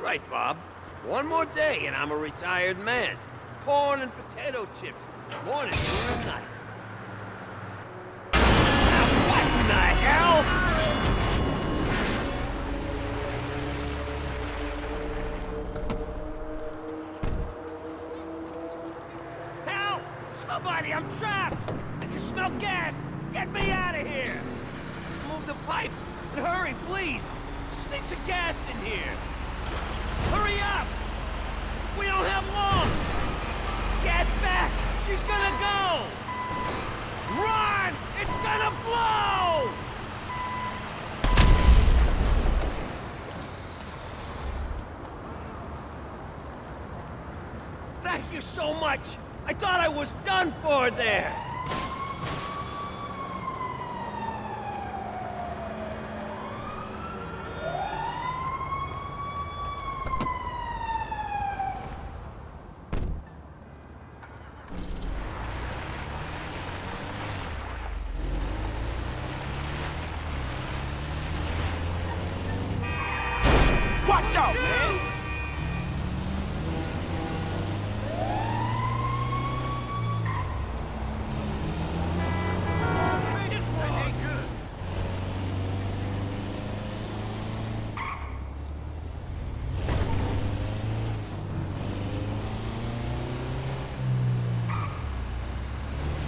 right, Bob. One more day and I'm a retired man. Corn and potato chips. Morning, noon, and night. Now, what in the hell? Help! Somebody, I'm trapped! I can smell gas! Get me out of here! Move the pipes! And hurry, please! Stinks of gas in here! Hurry up! We don't have long! Get back! She's gonna go! Run! It's gonna blow! Thank you so much! I thought I was done for there! Watch out, man!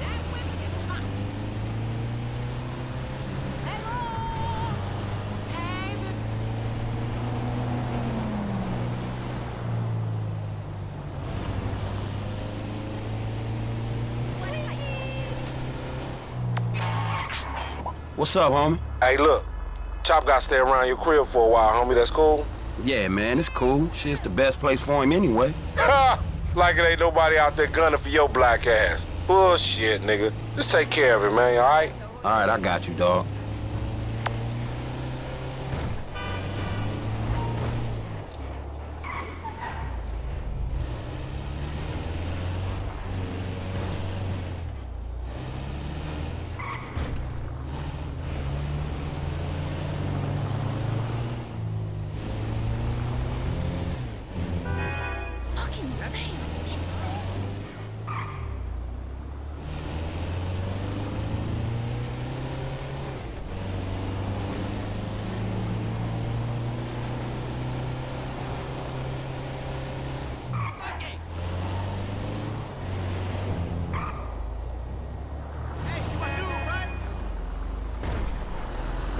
That weapon is hot. Hello? Hey, but- What's up, homie? Hey, look. Chop got to stay around your crib for a while, homie. That's cool? Yeah, man, it's cool. Shit's the best place for him anyway. Ha! like it ain't nobody out there gunning for your black ass. Bullshit, nigga. Just take care of it, man, all right? All right, I got you, dog. Fucking insane.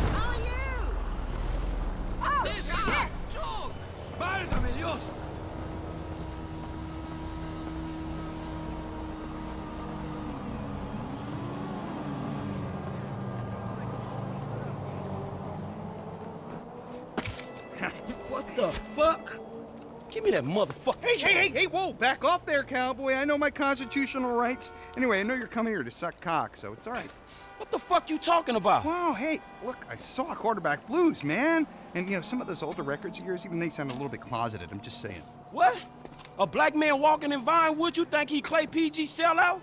How are you? Oh, shit! ¡Válgame Dios! What the fuck? Give me that motherfucker. Hey, hey, hey, hey, whoa, back off there, cowboy. I know my constitutional rights. Anyway, I know you're coming here to suck cock, so it's all right. What the fuck you talking about? Wow, hey, look, I saw quarterback blues, man. And, you know, some of those older records of yours, even they sound a little bit closeted. I'm just saying. What? A black man walking in Vinewood, you think he Clay PG sellout?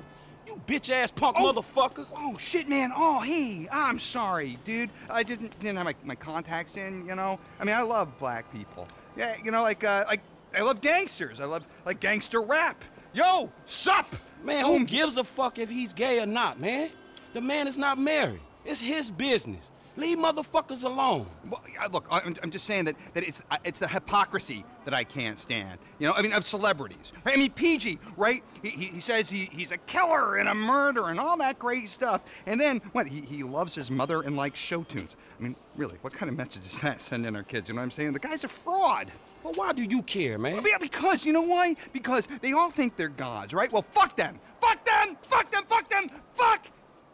You bitch ass punk Oh. motherfucker. Oh, shit, man. Oh, hey, I'm sorry, dude. I didn't, didn't have my, my contacts in, you know? I mean, I love black people. Yeah, you know, like, uh, like, I love gangsters. I love, like, gangster rap. Yo, sup? Man, who gives a fuck if he's gay or not, man? The man is not married. It's his business. Leave motherfuckers alone. Well, look, I'm, I'm just saying that, that it's uh, it's the hypocrisy that I can't stand. You know, I mean, of celebrities. Right? I mean, PG, right? He, he, he says he, he's a killer and a murderer and all that great stuff. And then, what, he, he loves his mother and likes show tunes. I mean, really, what kind of message is that sending our kids? You know what I'm saying? The guy's a fraud. Well, why do you care, man? Yeah, because, you know why? Because they all think they're gods, right? Well, fuck them. Fuck them! Fuck them! Fuck them! Fuck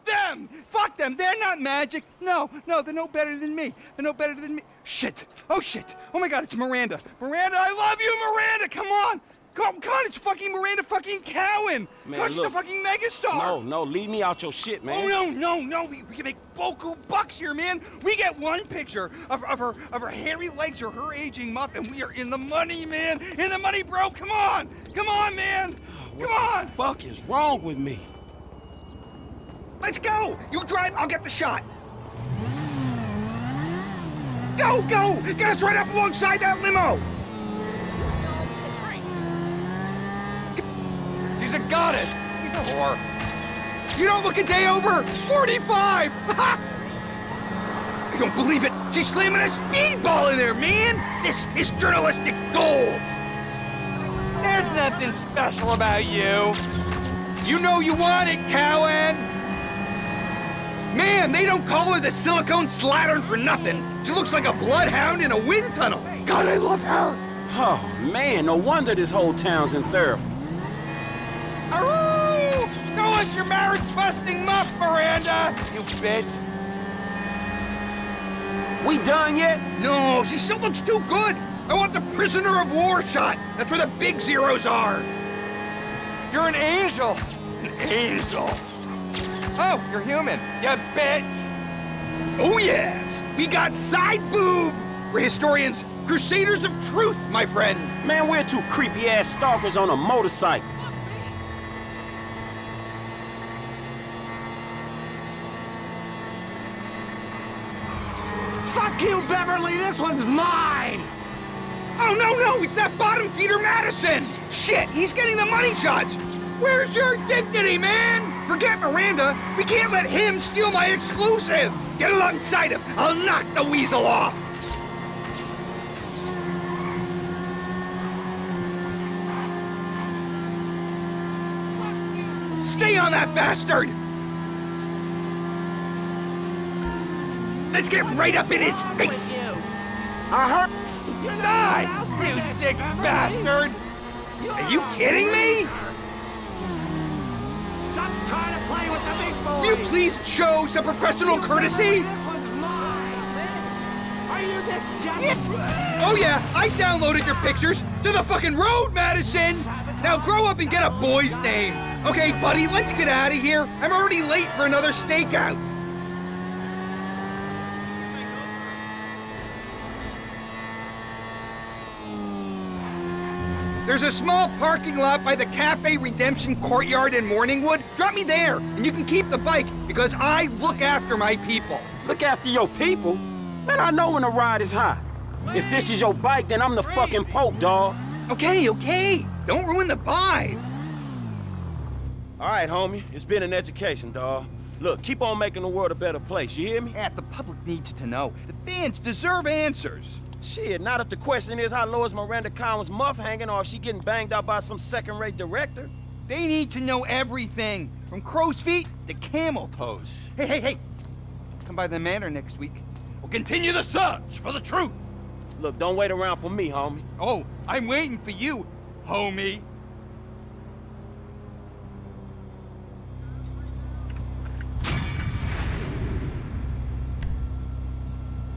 them! Fuck them! They're not magic! No, no, they're no better than me. They're no better than me. Shit! Oh, shit! Oh my god, it's Miranda. Miranda, I love you, Miranda! Come on! Come on, come on, it's fucking Miranda fucking Cowan! Man, Gosh, she's a fucking megastar! No, no, leave me out your shit, man. Oh no, no, no! We, we can make boku bucks here, man. We get one picture of, of her of her hairy legs or her aging muff, and we are in the money, man. In the money, bro. Come on, come on, man. Come on. fuck is wrong with me? Let's go! You drive, I'll get the shot. Go, go! Get us right up alongside that limo! He's a got it! He's a whore. You don't look a day over 45! I don't believe it! She's slamming a speedball in there, man! This is journalistic gold! There's nothing special about you. You know you want it, Cowan! Man, they don't call her the silicone slattern for nothing. She looks like a bloodhound in a wind tunnel. God, I love her. Oh, man, no wonder this whole town's in therapy. Aroo! Go us your marriage-busting muff, Miranda, you bitch. We done yet? No, she still looks too good. I want the prisoner of war shot. That's where the big zeros are. You're an angel. An angel. Oh, you're human. You bitch. Oh, yes. We got side boob. We're historians, crusaders of truth, my friend. Man, we're two creepy-ass stalkers on a motorcycle. Fuck you, Beverly! This one's mine! Oh, no, no, it's that bottom feeder Madison. Shit, he's getting the money shots. Where's your dignity, man? Forget Miranda. We can't let him steal my exclusive. Get alongside him. I'll knock the weasel off. Stay on that bastard! Let's get right up in his face! I heard... Die, you sick bastard! Are you kidding me? Stop trying to play with the big boys! Will you please show some professional courtesy? This one's mine! Are you this desperate? Oh yeah, I downloaded your pictures to the fucking road, Madison! Now grow up and get a boy's name. Okay, buddy, let's get out of here. I'm already late for another stakeout. There's a small parking lot by the Cafe Redemption Courtyard in Morningwood. Drop me there, and you can keep the bike because I look after my people. Look after your people. Man, I know when the ride is hot. If this is your bike, then I'm the fucking Pope, dawg. Okay, okay. Don't ruin the vibe. All right, homie. It's been an education, dawg. Look, keep on making the world a better place, you hear me? Yeah, the public needs to know. The fans deserve answers. Shit, not if the question is how low is Miranda Cowan's muff hanging or if she getting banged out by some second-rate director. They need to know everything, from crow's feet to camel toes. Hey, hey, hey. Come by the manor next week. We'll continue the search for the truth. Look, don't wait around for me, homie. Oh, I'm waiting for you, homie.